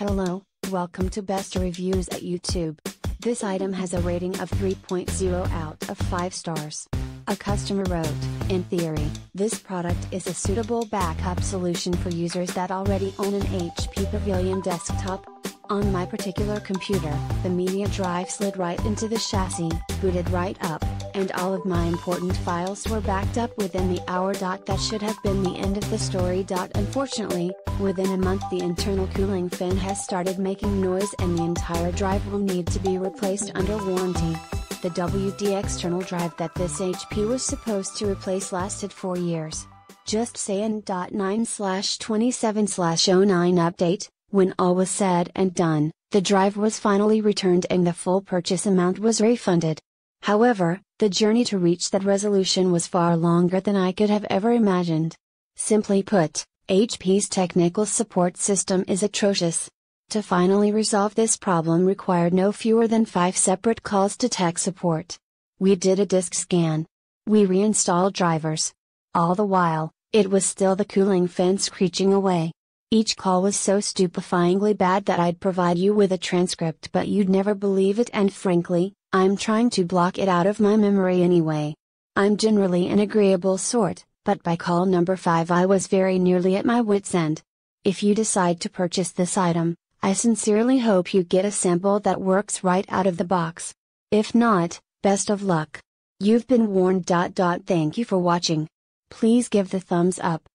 Hello, welcome to Best Reviews at YouTube. This item has a rating of 3.0 out of 5 stars. A customer wrote, in theory, this product is a suitable backup solution for users that already own an HP Pavilion desktop. On my particular computer, the media drive slid right into the chassis, booted right up, and all of my important files were backed up within the hour. That should have been the end of the story. Unfortunately, within a month the internal cooling fan has started making noise and the entire drive will need to be replaced under warranty. The WD external drive that this HP was supposed to replace lasted 4 years. Just saying. 9 slash 27 slash 09 update, when all was said and done, the drive was finally returned and the full purchase amount was refunded. However, the journey to reach that resolution was far longer than I could have ever imagined. Simply put, HP's technical support system is atrocious. To finally resolve this problem required no fewer than five separate calls to tech support. We did a disk scan. We reinstalled drivers. All the while, it was still the cooling fan screeching away. Each call was so stupefyingly bad that I'd provide you with a transcript but you'd never believe it and frankly, I'm trying to block it out of my memory anyway. I'm generally an agreeable sort, but by call number 5 I was very nearly at my wits' end. If you decide to purchase this item, I sincerely hope you get a sample that works right out of the box. If not, best of luck. You've been warned. Thank you for watching. Please give the thumbs up